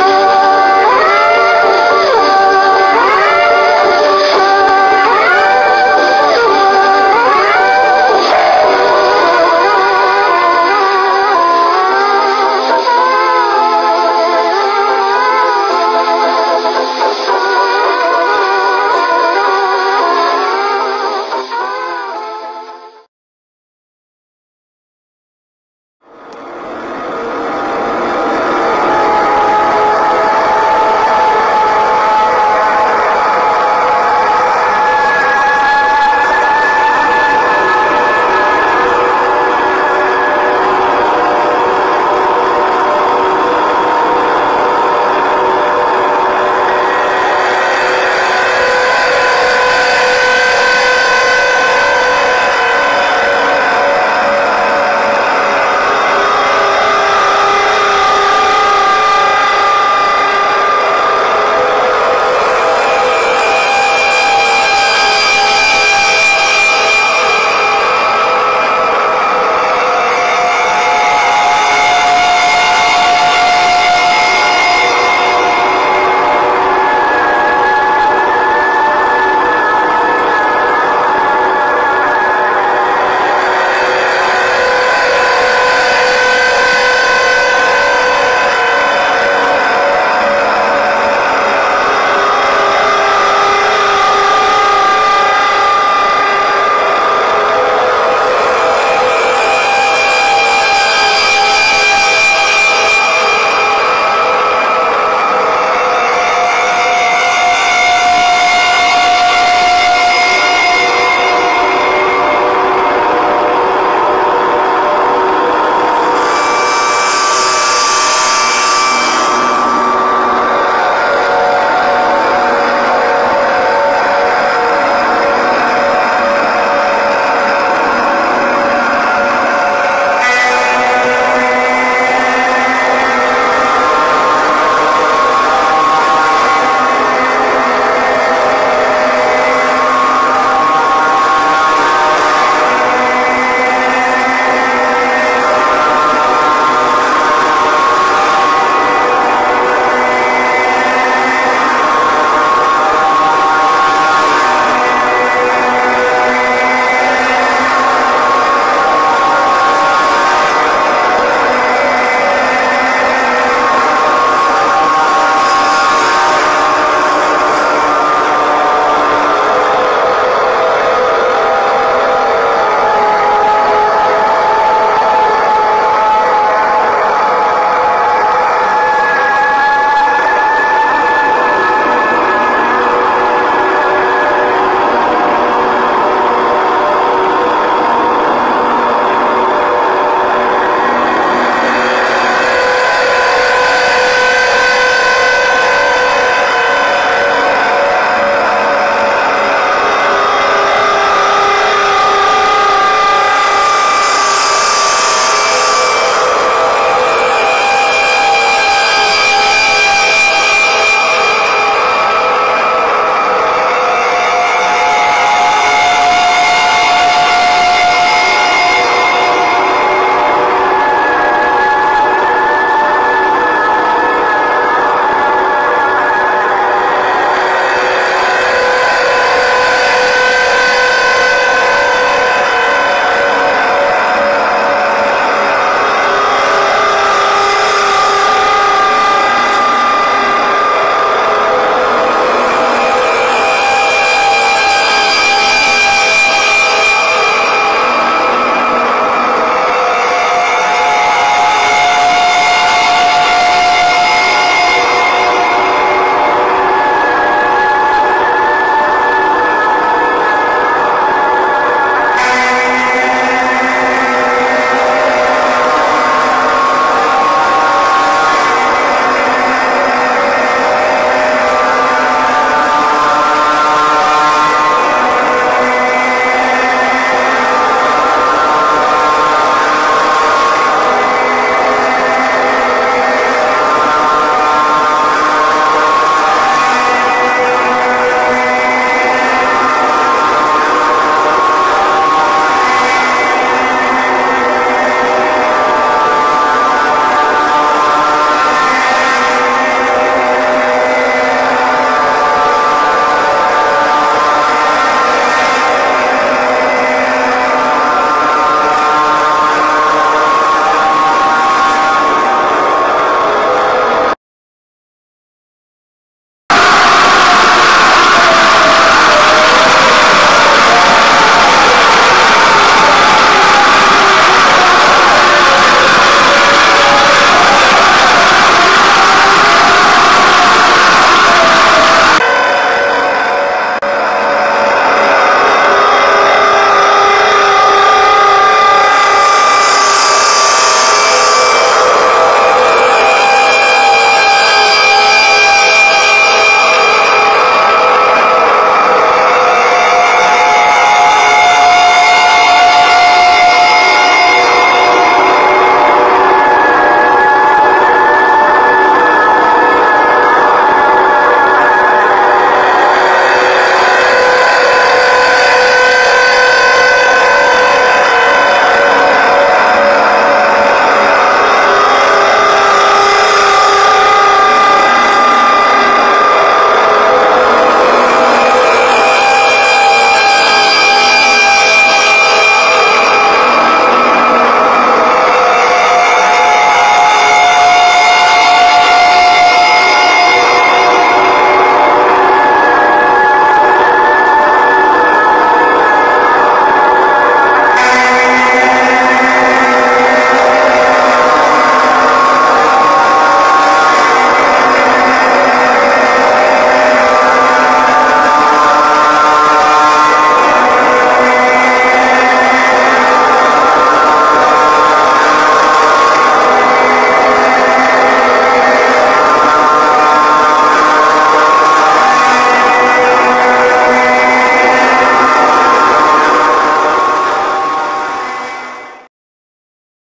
Oh.